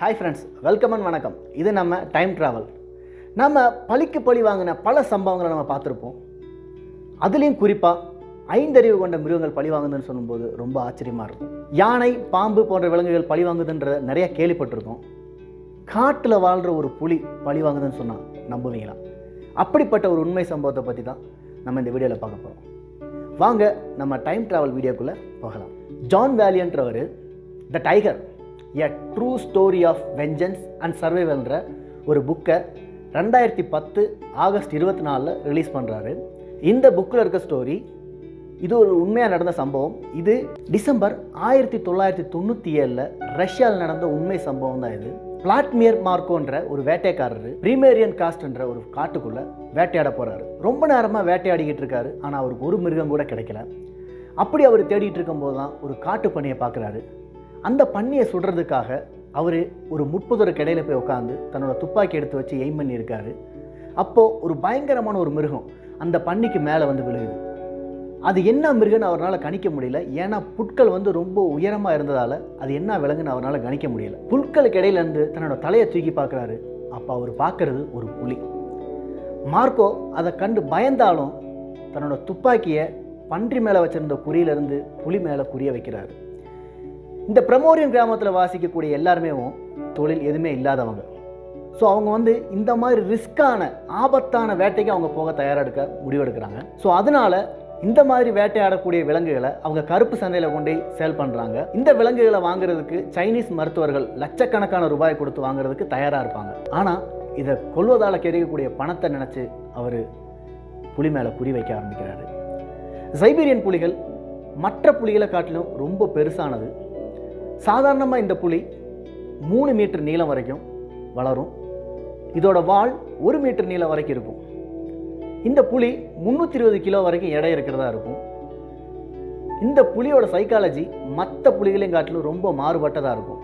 Hi friends welcome and வணக்கம். இது நம்ம டைம் ட்ராவல் நம்ம பழிக்கு பழி வாங்கின பல சம்பவங்களை நம்ம பார்த்துருப்போம். அதுலேயும் குறிப்பாக ஐந்தறிவு கொண்ட மிருகங்கள் பழி வாங்குதுன்னு சொல்லும்போது ரொம்ப ஆச்சரியமாக இருக்கும். யானை பாம்பு போன்ற விலங்குகள் பழி வாங்குதுன்ற நிறைய கேள்விப்பட்டிருக்கோம். காட்டில் வாழ்கிற ஒரு புலி பழி வாங்குதுன்னு சொன்னால் நம்புவீங்களா? அப்படிப்பட்ட ஒரு உண்மை சம்பவத்தை பற்றி தான் நம்ம இந்த வீடியோவில் பார்க்க போகிறோம் வாங்க நம்ம டைம் ட்ராவல் வீடியோக்குள்ளே போகலாம். John வேலியன்றவர் the tiger a true story of vengeance and சர்வைவல்ன்ற ஒரு புக்கை ரெண்டாயிரத்தி பத்து ஆகஸ்ட் இருபத்தி நாலில் ரிலீஸ் பண்ணுறாரு இந்த புக்கில் இருக்க ஸ்டோரி இது ஒரு உண்மையாக நடந்த சம்பவம். இது டிசம்பர் ஆயிரத்தி தொள்ளாயிரத்தி தொண்ணூற்றி ஏழில் ரஷ்யாவில் நடந்த உண்மை சம்பவம் தான் இது. பிளாட்மியர் மார்க்கோன்ற ஒரு வேட்டைக்காரர் பிரீமேரியன் காஸ்ட்ன்ற ஒரு காட்டுக்குள்ளே வேட்டையாட போகிறாரு ரொம்ப நேரமாக வேட்டையாடிக்கிட்டு இருக்காரு ஆனால் அவருக்கு ஒரு மிருகம் கூட கிடைக்கல. அப்படி அவர் தேடிட்டு இருக்கும்போது தான் ஒரு காட்டு பணியை பார்க்குறாரு. அந்த பன்னியை சுடுறதுக்காக அவர் ஒரு முட்புதர் கடையில் போய் உட்காந்து தன்னோட துப்பாக்கி எடுத்து வச்சு எய்ம் பண்ணியிருக்காரு. அப்போது ஒரு பயங்கரமான ஒரு மிருகம் அந்த பன்னிக்கு மேலே வந்து விழுகுது. அது என்ன மிருகன்னு அவரால் கணிக்க முடியல. ஏன்னா புட்கள் வந்து ரொம்ப உயரமாக இருந்ததால் அது என்ன விலங்குன்னு அவரால் கணிக்க முடியல. புட்களுக்கு இடையிலேருந்து தன்னோட தலையை தூக்கி பார்க்குறாரு. அப்போ அவர் பார்க்குறது ஒரு புலி. மார்க்கோ அதை கண்டு பயந்தாலும் தன்னோட துப்பாக்கியை பன்றி மேலே வச்சுருந்த குறியிலேருந்து புலி மேலே குறிய வைக்கிறாரு. இந்த பிரமோரியன் கிராமத்தில் வாசிக்கக்கூடிய எல்லாருமே தொழில் எதுவுமே இல்லாதவங்க. ஸோ அவங்க வந்து இந்த மாதிரி ரிஸ்க்கான ஆபத்தான வேட்டைக்கு அவங்க போக தயாராக எடுக்க முடிவெடுக்கிறாங்க. ஸோ அதனால இந்த மாதிரி வேட்டையாடக்கூடிய விலங்குகளை அவங்க கருப்பு சந்தையில் கொண்டு சேல் பண்ணுறாங்க இந்த விலங்குகளை வாங்குறதுக்கு சைனீஸ் மருத்துவர்கள் லட்சக்கணக்கான ரூபாய் கொடுத்து வாங்குறதுக்கு தயாராக இருப்பாங்க. ஆனால் இதை கொள்வதால் கிடைக்கக்கூடிய பணத்தை நினச்சி அவர் புலி மேலே குறி வைக்க ஆரம்பிக்கிறாரு. சைபீரியன் புலிகள் மற்ற புலிகளை காட்டிலும் ரொம்ப பெருசானது. சாதாரணமாக இந்த புலி மூணு மீட்டர் நீளம் வரைக்கும் வளரும். இதோட வால் ஒரு மீட்டர் நீளம் வரைக்கும் இருக்கும். இந்த புலி முந்நூற்றி இருபது கிலோ வரைக்கும் எடை இருக்கிறதா இருக்கும். இந்த புலியோட சைக்காலஜி மற்ற புலிகளையும் காட்டிலும் ரொம்ப மாறுபட்டதாக இருக்கும்.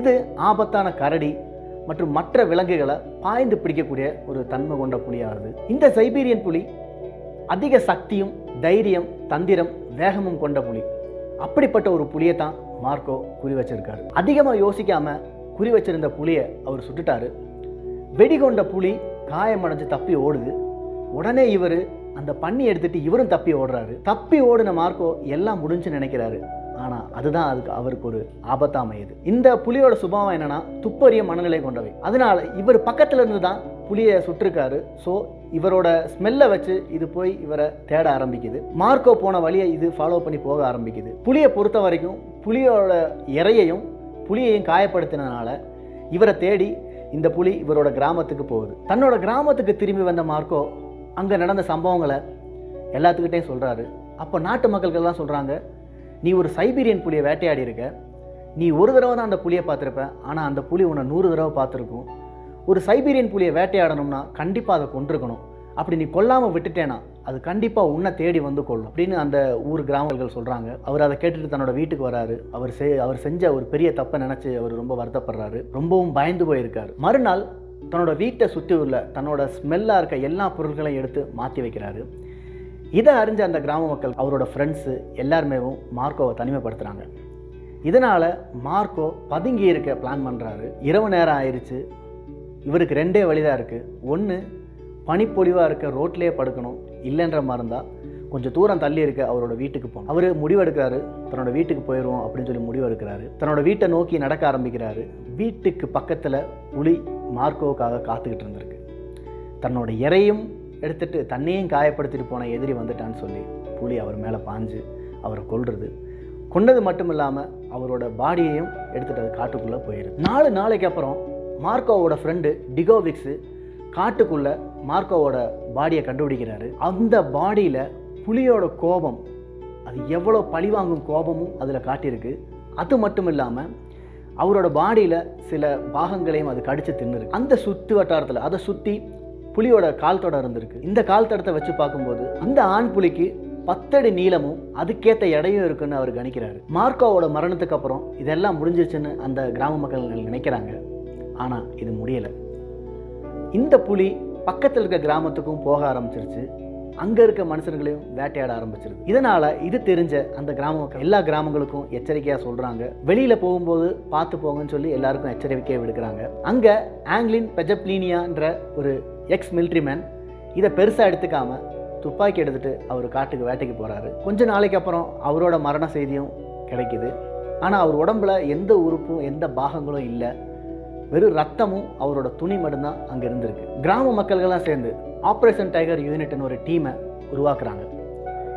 இது ஆபத்தான கரடி மற்றும் மற்ற விலங்குகளை பாய்ந்து பிடிக்கக்கூடிய ஒரு தன்மை கொண்ட புலியாகுது இந்த சைபீரியன் புலி அதிக சக்தியும் தைரியம் தந்திரம் வேகமும் கொண்ட புலி. அப்படிப்பட்ட ஒரு புலியை தான் மார்க்கோ குறி வச்சிருக்காரு. அதிகமாக யோசிக்காமல் குறி வச்சிருந்த புலியை அவர் சுட்டுட்டாரு. வெடிகொண்ட புலி காயமடைஞ்சு தப்பி ஓடுது. உடனே இவர் அந்த பண்ணி எடுத்துட்டு இவரும் தப்பி ஓடுறாரு. தப்பி ஓடின மார்க்கோ எல்லாம் முடிஞ்சுன்னு நினைக்கிறாரு. ஆனால் அதுதான் அதுக்கு அவருக்கு ஒரு ஆபத்தாமையுது இந்த புலியோட சுபாவம் என்னன்னா துப்பறிய மனநிலை கொண்டவை. அதனால இவர் பக்கத்துல இருந்து தான் புலியை சுட்டிருக்காரு. ஸோ இவரோட ஸ்மெல்லை வச்சு இது போய் இவரை தேட ஆரம்பிக்குது. மார்க்கோ போன வழியை இது ஃபாலோ பண்ணி போக ஆரம்பிக்குது. புலியை பொறுத்த வரைக்கும் புலியோட இறையையும் புலியையும் காயப்படுத்தினால இவரை தேடி இந்த புலி இவரோட கிராமத்துக்கு போகுது. தன்னோட கிராமத்துக்கு திரும்பி வந்த மார்க்கோ அங்கே நடந்த சம்பவங்களை எல்லாத்துக்கிட்டையும் சொல்கிறாரு அப்போ நாட்டு மக்கள்கள்லாம் சொல்கிறாங்க நீ ஒரு சைபீரியன் புலியை வேட்டையாடி இருக்க. நீ ஒரு தடவை தான் அந்த புலியை பார்த்துருப்ப. ஆனால் அந்த புலி உன்னை நூறு தடவை பார்த்துருக்கும். ஒரு சைபீரியன் புலியை வேட்டையாடணும்னா கண்டிப்பாக அதை கொண்டிருக்கணும் அப்படி நீ கொல்லாமல் விட்டுட்டேனா அது கண்டிப்பாக உன்னை தேடி வந்து கொள்ளும் அப்படின்னு அந்த ஊர் கிராமங்கள் சொல்கிறாங்க அவர் அதை கேட்டுட்டு தன்னோட வீட்டுக்கு வராரு. அவர் செ அவர் செஞ்ச ஒரு பெரிய தப்பை நினச்சி அவர் ரொம்ப வருத்தப்படுறாரு. ரொம்பவும் பயந்து போயிருக்கார். மறுநாள் தன்னோட வீட்டை சுற்றி உள்ள தன்னோட ஸ்மெல்லாக இருக்க எல்லா பொருட்களையும் எடுத்து மாற்றி வைக்கிறாரு. இதை அறிஞ்ச அந்த கிராம மக்கள் அவரோட ஃப்ரெண்ட்ஸு எல்லாருமேவும் மார்க்கோவை தனிமைப்படுத்துகிறாங்க இதனால் மார்க்கோ பதுங்கி இருக்க பிளான் பண்ணுறாரு இரவு நேரம் ஆயிடுச்சு இவருக்கு ரெண்டே வழிதான் இருக்குது ஒன்று பனிப்பொழிவாக இருக்க ரோட்லேயே படுக்கணும். இல்லைன்ற மாதிரி இருந்தால் கொஞ்சம் தூரம் தள்ளி இருக்க அவரோட வீட்டுக்கு போகணும். அவர் முடிவெடுக்கிறாரு. தன்னோட வீட்டுக்கு போயிடுவோம் அப்படின்னு சொல்லி முடிவெடுக்கிறாரு. தன்னோட வீட்டை நோக்கி நடக்க ஆரம்பிக்கிறாரு. வீட்டுக்கு பக்கத்தில் புலி மார்க்கோவுக்காக காத்துக்கிட்டு இருந்திருக்கு. தன்னோட இறையும் எடுத்துட்டு தன்னையும் காயப்படுத்திட்டு போன எதிரி வந்துட்டான்னு சொல்லி புலி அவர் மேலே பாஞ்சு அவரை கொல்றது. கொண்டது மட்டும் இல்லாமல் அவரோட பாடியையும் எடுத்துகிட்டு அது காட்டுக்குள்ளே போயிடுது நாலு நாளைக்கு அப்புறம் மார்க்கோவோட ஃப்ரெண்டு டிகோவிக்ஸு காட்டுக்குள்ளே மார்க்கோவோட பாடியை கண்டுபிடிக்கிறாரு. அந்த பாடியில் புலியோட கோபம் அது எவ்வளோ பழிவாங்கும் கோபமும் அதில் காட்டியிருக்கு. அது மட்டும் இல்லாமல் அவரோட பாடியில் சில பாகங்களையும் அது கடித்து தின்னுருக்கு. அந்த சுற்று வட்டாரத்தில் அதை சுற்றி புலியோட கால் தடம் இருந்திருக்கு. இந்த கால் தடத்தை வச்சு பார்க்கும்போது அந்த ஆண் புலிக்கு பத்தடி நீளமும் அதுக்கேற்ற எடையும் இருக்குன்னு அவர் கணிக்கிறாரு. மார்க்கோவோட மரணத்துக்கு அப்புறம் இதெல்லாம் முடிஞ்சிருச்சுன்னு அந்த கிராம மக்கள் நினைக்கிறாங்க. ஆனால் இது முடியலை. இந்த புலி பக்கத்தில் இருக்க கிராமத்துக்கும் போக ஆரம்பிச்சிருச்சு. அங்கே இருக்க மனுஷர்களையும் வேட்டையாட ஆரம்பிச்சிருக்கு இதனால் இது தெரிஞ்ச அந்த கிராம மக்கள் எல்லா கிராமங்களுக்கும் எச்சரிக்கையாக சொல்கிறாங்க வெளியில் போகும்போது பார்த்து போங்கன்னு சொல்லி எல்லாருக்கும் எச்சரிக்கையை விடுக்கிறாங்க. அங்கே ஆங்கிலின் பெஜப்ளீனியான்ற ஒரு எக்ஸ் மிலிட்ரிமேன் இதை பெருசாக எடுத்துக்காம துப்பாக்கி எடுத்துகிட்டு அவர் காட்டுக்கு வேட்டைக்கு போகிறாரு கொஞ்ச நாளைக்கு அப்புறம் அவரோட மரண செய்தியும் கிடைக்குது. ஆனால் அவர் உடம்புல எந்த உறுப்பும் எந்த பாகங்களும் இல்லை. வெறும் ரத்தமும் அவரோட துணி மட்டும்தான் அங்கே இருந்திருக்கு. கிராம மக்கள்கள்லாம் சேர்ந்து ஆப்ரேஷன் டைகர் யூனிட்னு ஒரு டீமை உருவாக்குறாங்க.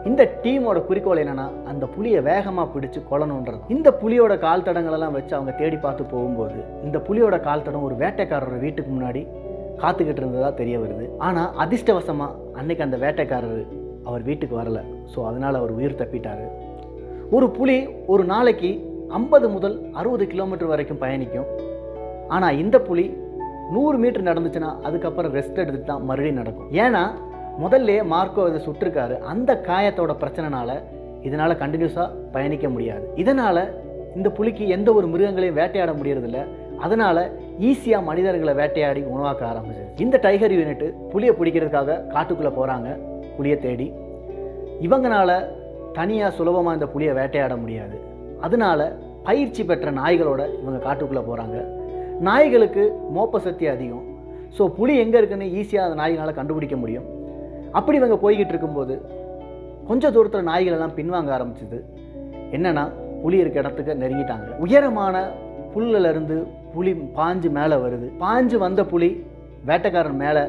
இந்த டீமோட குறிக்கோள் என்னன்னா அந்த புலியை வேகமாக பிடிச்சு கொல்லணுன்றது. இந்த புலியோட கால் தடங்களெல்லாம் வச்சு அவங்க தேடி பார்த்து போகும்போது இந்த புலியோட கால் தடம் ஒரு வேட்டைக்காரரோட வீட்டுக்கு முன்னாடி காத்துக்கிட்டு இருந்ததா தெரிய வருது. ஆனால் அதிர்ஷ்டவசமாக அன்னைக்கு அந்த வேட்டைக்காரர் அவர் வீட்டுக்கு வரல. ஸோ அதனால் அவர் உயிர் தப்பிட்டாரு. ஒரு புலி ஒரு நாளைக்கு ஐம்பது முதல் அறுபது கிலோமீட்டர் வரைக்கும் பயணிக்கும். ஆனால் இந்த புலி நூறு மீட்டர் நடந்துச்சுன்னா அதுக்கப்புறம் ரெஸ்ட் எடுத்துட்டு தான் மறுபடியும் நடக்கும். ஏன்னா முதல்ல மார்க்கோ இதை சுட்டிருக்காரு. அந்த காயத்தோட பிரச்சனைனால இதனால் கண்டினியூஸாக பயணிக்க முடியாது. இதனால் இந்த புலிக்கு எந்த ஒரு மிருகங்களையும் வேட்டையாட முடியறதில்ல. அதனால் ஈஸியாக மனிதர்களை வேட்டையாடி உணவாக்க ஆரம்பிச்சது இந்த டைகர் யூனிட் புளியை பிடிக்கிறதுக்காக காட்டுக்குள்ளே போகிறாங்க புலியை தேடி. இவங்கனால தனியாக சுலபமாக இந்த புலியை வேட்டையாட முடியாது. அதனால பயிற்சி பெற்ற நாய்களோட இவங்க காட்டுக்குள்ளே போகிறாங்க நாய்களுக்கு மோப்ப சக்தி அதிகம். ஸோ புலி எங்கே இருக்குன்னு ஈஸியாக அந்த நாய்களால் கண்டுபிடிக்க முடியும். அப்படி இவங்க போய்கிட்டு இருக்கும்போது கொஞ்ச தூரத்தில் நாய்களெல்லாம் பின்வாங்க ஆரம்பிச்சிது. என்னென்னா புலி இருக்க இடத்துக்கு நெருங்கிட்டாங்க. உயரமான புல்லுல இருந்து புலி பாஞ்சு மேலே வருது. பாஞ்சு வந்த புலி வேட்டைக்காரன் மேலே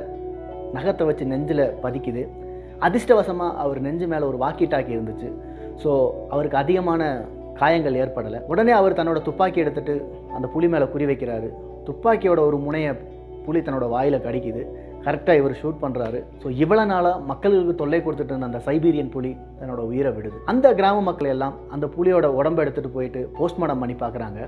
நகத்தை வச்சு நெஞ்சில் பதிக்குது. அதிர்ஷ்டவசமாக அவர் நெஞ்சு மேலே ஒரு வாக்கி டாக்கி இருந்துச்சு. ஸோ அவருக்கு அதிகமான காயங்கள் ஏற்படலை. உடனே அவர் தன்னோட துப்பாக்கி எடுத்துட்டு அந்த புலி மேலே குறி வைக்கிறாரு. துப்பாக்கியோட ஒரு முனையை புலி தன்னோட வாயில் கடிக்குது. கரெக்டாக இவர் ஷூட் பண்ணுறாரு ஸோ இவ்வளோ நாளாக மக்களுக்கு தொல்லை கொடுத்துட்டு இருந்த அந்த சைபீரியன் புலி தன்னோட உயிரை விடுது. அந்த கிராம மக்கள் எல்லாம் அந்த புலியோட உடம்பை எடுத்துகிட்டு போயிட்டு போஸ்ட்மார்ட்டம் பண்ணி பார்க்குறாங்க.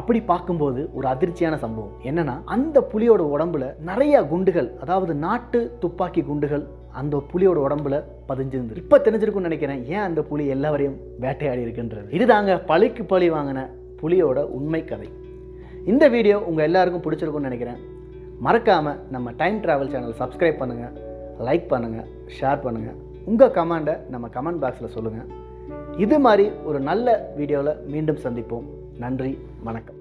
அப்படி பார்க்கும்போது ஒரு அதிர்ச்சியான சம்பவம். என்னன்னா அந்த புலியோட உடம்புல நிறைய குண்டுகள் அதாவது நாட்டு துப்பாக்கி குண்டுகள் அந்த புலியோட உடம்புல பதிஞ்சிருந்து இப்போ தெரிஞ்சிருக்கும்னு நினைக்கிறேன். ஏன் அந்த புலி எல்லாரையும் வேட்டையாடி இருக்குன்றது? இதுதாங்க பழிக்கு பழி வாங்கின புலியோட உண்மை கதை. இந்த வீடியோ உங்கள் எல்லாருக்கும் பிடிச்சிருக்கும்னு நினைக்கிறேன். மறக்காமல் நம்ம டைம் ட்ராவல் சேனல் சப்ஸ்கிரைப் பண்ணுங்கள் லைக் பண்ணுங்கள் ஷேர் பண்ணுங்கள் உங்கள் கமெண்டை நம்ம கமெண்ட் பாக்ஸில் சொல்லுங்கள் இது மாதிரி ஒரு நல்ல வீடியோவில் மீண்டும் சந்திப்போம். நன்றி வணக்கம்.